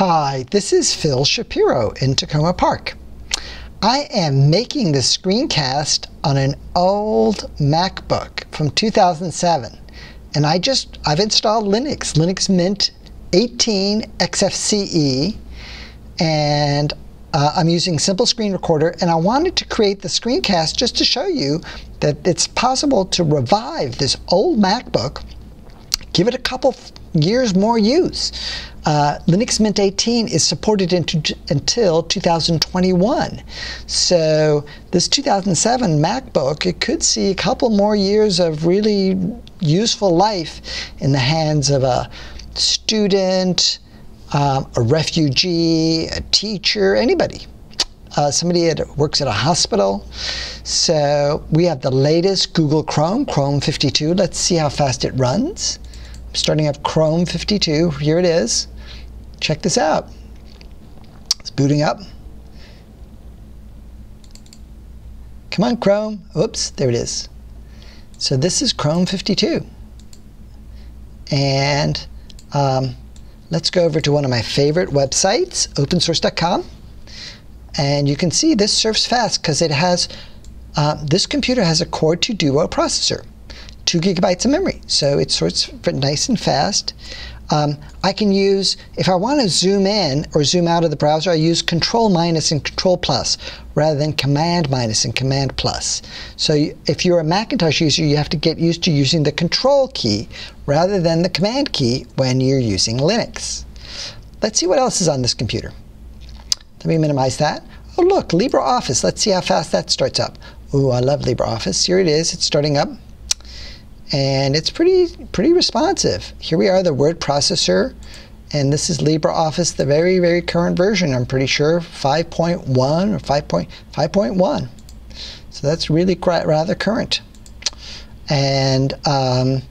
Hi, this is Phil Shapiro in Takoma Park. I am making the screencast on an old MacBook from 2007 and I just I've installed Linux, Linux Mint 18 XFCE and uh, I'm using Simple Screen Recorder and I wanted to create the screencast just to show you that it's possible to revive this old MacBook, give it a couple years more use. Uh, Linux Mint 18 is supported into, until 2021. So this 2007 MacBook, it could see a couple more years of really useful life in the hands of a student, um, a refugee, a teacher, anybody. Uh, somebody that works at a hospital. So we have the latest Google Chrome, Chrome 52. Let's see how fast it runs starting up Chrome 52. Here it is. Check this out. It's booting up. Come on, Chrome. Oops, there it is. So this is Chrome 52. And um, let's go over to one of my favorite websites, opensource.com. And you can see this surfs fast because it has, uh, this computer has a Core 2 Duo processor two gigabytes of memory. So it sorts nice and fast. Um, I can use, if I want to zoom in or zoom out of the browser, I use Control minus and Control plus rather than Command minus and Command plus. So you, if you're a Macintosh user, you have to get used to using the Control key rather than the Command key when you're using Linux. Let's see what else is on this computer. Let me minimize that. Oh look, LibreOffice. Let's see how fast that starts up. Ooh, I love LibreOffice. Here it is. It's starting up and it's pretty pretty responsive. Here we are, the word processor, and this is LibreOffice, the very very current version. I'm pretty sure 5.1 or 5.5.1. So that's really quite rather current. And um,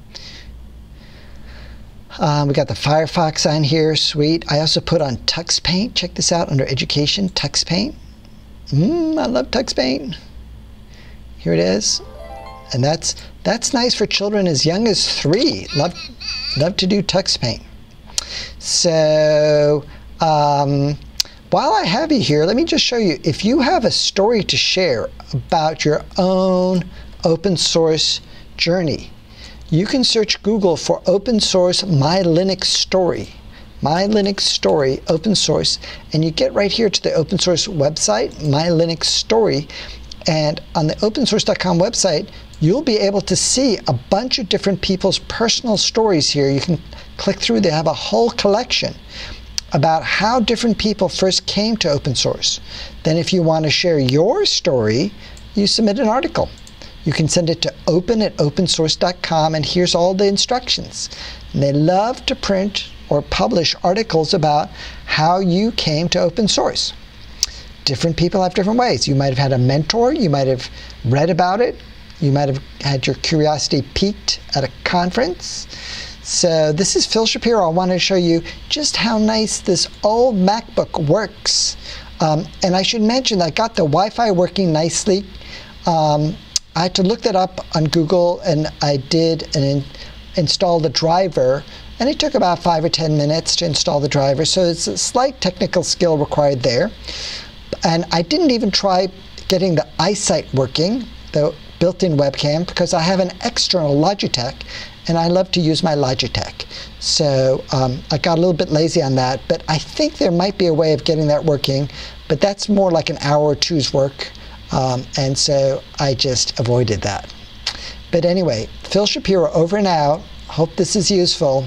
um, we got the Firefox on here, sweet. I also put on Tux Paint. Check this out under Education, TuxPaint. Mmm, I love Tux Paint. Here it is and that's that's nice for children as young as three. Love love to do tux paint. So um, while I have you here, let me just show you. If you have a story to share about your own open source journey, you can search Google for open source My Linux Story. My Linux Story, open source, and you get right here to the open source website, My Linux Story. And on the opensource.com website, you'll be able to see a bunch of different people's personal stories here. You can click through, they have a whole collection about how different people first came to open source. Then if you want to share your story, you submit an article. You can send it to open at opensource.com and here's all the instructions. And they love to print or publish articles about how you came to open source. Different people have different ways. You might have had a mentor, you might have read about it, you might have had your curiosity piqued at a conference. So this is Phil Shapiro. I wanted to show you just how nice this old MacBook works. Um, and I should mention I got the Wi-Fi working nicely. Um, I had to look that up on Google and I did and in, install the driver and it took about five or ten minutes to install the driver so it's a slight technical skill required there and I didn't even try getting the iSight working the built-in webcam because I have an external Logitech and I love to use my Logitech. So um, I got a little bit lazy on that, but I think there might be a way of getting that working, but that's more like an hour or two's work, um, and so I just avoided that. But anyway, Phil Shapiro over and out. Hope this is useful.